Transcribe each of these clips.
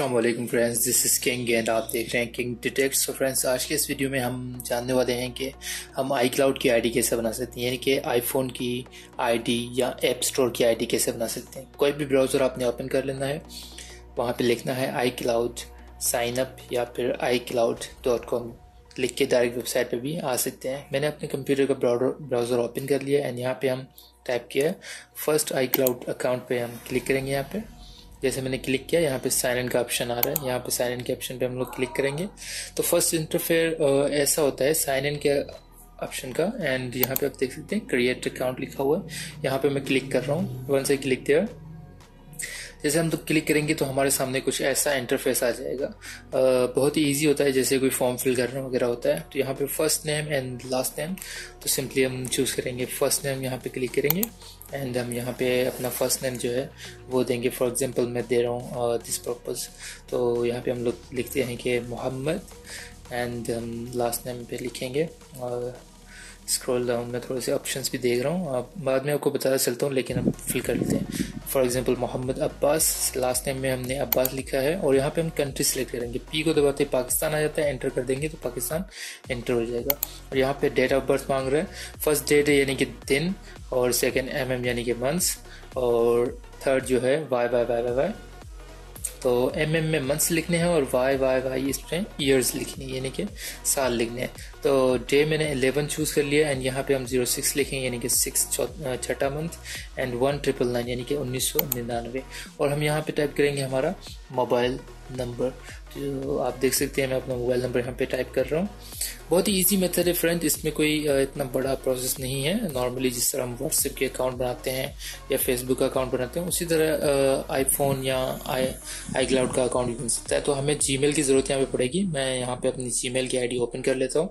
Aslam friends this is King and आप देख रहे हैं किंग डिटेक्ट सो फ्रेंड्स आज के इस वीडियो में हम जानने वाले हैं कि हम आई क्लाउड की आईडी कैसे बना सकते हैं, यानी कि आईफोन की आईडी या ऐप स्टोर की आईडी कैसे बना सकते हैं। कोई भी ब्राउज़र आपने ओपन कर लेना है, वहाँ पे लिखना है आई क्लाउड साइन अप या फिर आई क्लाउड डॉट कॉम लिख के डायरेक्ट वेबसाइट पर भी आ सकते हैं। मैंने अपने कंप्यूटर का ब्राउज़र ओपन कर लिया एंड यहाँ पर हम टाइप किया फ़र्स्ट आई क्लाउड अकाउंट पर हम क्लिक करेंगे यहाँ पे। जैसे मैंने क्लिक किया, यहाँ पे साइन इन का ऑप्शन आ रहा है। यहाँ पे साइन इन के ऑप्शन पे हम लोग क्लिक करेंगे। तो फ़र्स्ट इंटरफेयर ऐसा होता है, साइन इन के ऑप्शन का। एंड यहाँ पे आप देख सकते हैं, क्रिएट अकाउंट लिखा हुआ है। यहाँ पे मैं क्लिक कर रहा हूँ। वन से क्लिक देयर। जैसे हम तो क्लिक करेंगे तो हमारे सामने कुछ ऐसा इंटरफेस आ जाएगा। आ, बहुत ही ईजी होता है जैसे कोई फॉर्म फिल करना वगैरह होता है। तो यहाँ पे first name and last name तो सिंपली हम चूज़ करेंगे फ़र्स्ट नेम यहाँ पे क्लिक करेंगे। एंड हम यहाँ पे अपना फ़र्स्ट नेम जो है वो देंगे। फॉर एग्जांपल मैं दे रहा हूँ दिस पर्पज़ तो यहाँ पे हम लोग लिखते हैं कि मोहम्मद एंड हम लास्ट नेम पे लिखेंगे। और स्क्रॉल डाउन में थोड़े से ऑप्शंस भी देख रहा हूँ। आप बाद में आपको बताता चलता हूँ, लेकिन हम फिल कर लेते हैं। For example Mohammad Abbas last time में हमने अब्बास लिखा है, और यहाँ पे हम कंट्री सेलेक्ट करेंगे। पी को दबाते पाकिस्तान आ जाता है एंटर कर देंगे तो पाकिस्तान एंटर हो जाएगा। और यहाँ पे डेट ऑफ़ बर्थ मांग रहा है। फ़र्स्ट डेट यानी कि दिन, और सेकेंड एम एम यानी कि मंथ्स और थर्ड जो है Y Y Y Y Y तो एम एम में मंथ्स लिखने हैं और वाई वाई वाई इसमें ईयर्स लिखने हैं, यानी कि साल लिखने हैं। तो डे मैंने एलेवन चूज़ कर लिया एंड यहाँ पे हम ज़ीरो सिक्स लिखेंगे, यानी कि सिक्स छठा month and one triple nine यानी कि उन्नीस सौ निन्यानवे। और हम यहाँ पे टाइप करेंगे हमारा मोबाइल नंबर, जो आप देख सकते हैं, मैं अपना मोबाइल नंबर यहाँ पे टाइप कर रहा हूँ। बहुत ही इजी मेथड है फ्रेंड इसमें कोई इतना बड़ा प्रोसेस नहीं है। नॉर्मली जिस तरह हम व्हाट्सएप के अकाउंट बनाते हैं या फेसबुक का अकाउंट बनाते हैं, उसी तरह आईफोन या आई आई क्लाउड का अकाउंट भी बन सकता है। तो हमें जी की ज़रूरत यहाँ पे पड़ेगी। मैं यहाँ पे अपनी जी की आईडी ओपन कर लेता हूँ।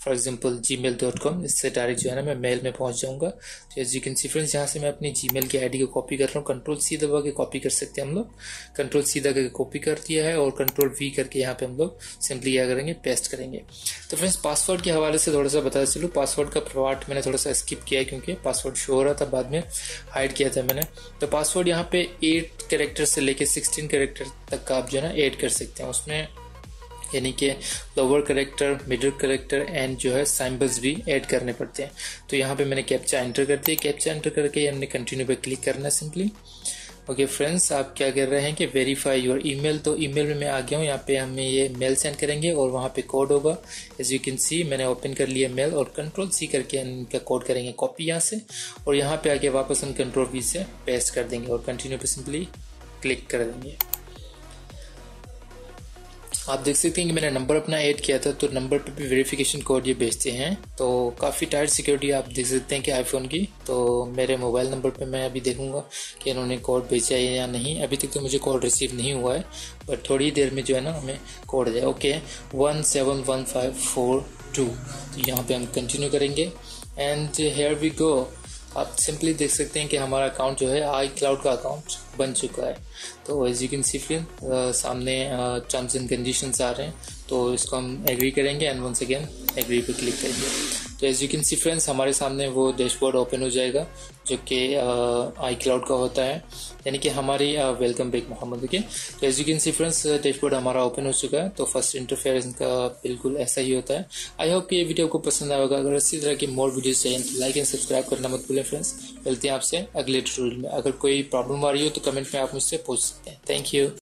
For example Gmail dot com इससे डायरेक्ट जो है ना मैं मेल में पहुँच जाऊँगा। तो as you can see friends यहाँ से मैं अपनी जी मेल की आईडी को कॉपी कर रहा हूँ। कंट्रोल सी दबा के कॉपी कर सकते हैं हम लोग। कंट्रोल सी दबा के कॉपी कर दिया है और कंट्रोल वी करके यहाँ पे हम लोग सिंपली क्या करेंगे पेस्ट करेंगे। तो फ्रेंड्स पासवर्ड के हवाले से थोड़ा सा बता चलूँ। पासवर्ड का पार्ट मैंने थोड़ा सा स्किप किया है क्योंकि पासवर्ड शो हो रहा था, बाद में हाइड किया था मैंने। तो पासवर्ड यहाँ पे एट कैरेक्टर से लेके सिक्सटीन कैरेक्टर तक का आप जो है ना एड कर सकते हैं। उसमें यानी कि lower character middle character and जो है साइम्बल्स भी ऐड करने पड़ते हैं। तो यहाँ पे मैंने कैप्चा एंटर कर दिया। कैप्चा एंटर करके हमने कंटिन्यू पे क्लिक करना है सिंपली ओके फ्रेंड्स आप क्या कर रहे हैं कि वेरीफाई योर ईमेल तो ईमेल में मैं आ गया हूँ। यहाँ पे हमें ये मेल सेंड करेंगे और वहाँ पे कोड होगा। एज यू कैन सी मैंने ओपन कर लिया मेल और कंट्रोल सी करके इनका कोड करेंगे कॉपी यहाँ से। और यहाँ पे आके वापस हम कंट्रोल वी से पेस्ट कर देंगे और कंटिन्यू पे सिंपली क्लिक कर देंगे। आप देख सकते हैं कि मैंने नंबर अपना ऐड किया था तो नंबर पे भी वेरिफिकेशन कोड ये भेजते हैं। तो काफ़ी टाइट सिक्योरिटी आप देख सकते हैं कि आईफोन की। तो मेरे मोबाइल नंबर पे मैं अभी देखूँगा कि इन्होंने कोड भेजा है या नहीं। अभी तक तो मुझे कोड रिसीव नहीं हुआ है बट थोड़ी देर में जो है ना हमें कोड है okay one seven one five four two तो यहाँ पे हम कंटिन्यू करेंगे। एंड हेयर वी गो आप सिंपली देख सकते हैं कि हमारा अकाउंट जो है आई क्लाउड का अकाउंट बन चुका है। तो एज यू कैन सी फिर सामने टर्म्स एंड कंडीशंस आ रहे हैं। तो इसको हम एग्री करेंगे एंड वंस अगेन एग्री पे क्लिक करेंगे। तो as you can see friends हमारे सामने वो डैशबोर्ड ओपन हो जाएगा, जो कि आई क्लाउड का होता है। यानी कि हमारी वेलकम बैक मोहम्मद के तो as you can see friends dashboard हमारा ओपन हो चुका है तो फ़र्स्ट इंटरफेयर का बिल्कुल ऐसा ही होता है। आई होप ये वीडियो को पसंद आएगा अगर इसी तरह की मोर वीडियोज़ चाहिए तो लाइक एंड सब्सक्राइब करना मत भूलें फ्रेंड्स मिलते हैं आपसे अगले ट्यूटोरियल में। अगर कोई प्रॉब्लम आ रही हो तो कमेंट में आप मुझसे पूछ सकते हैं। Thank you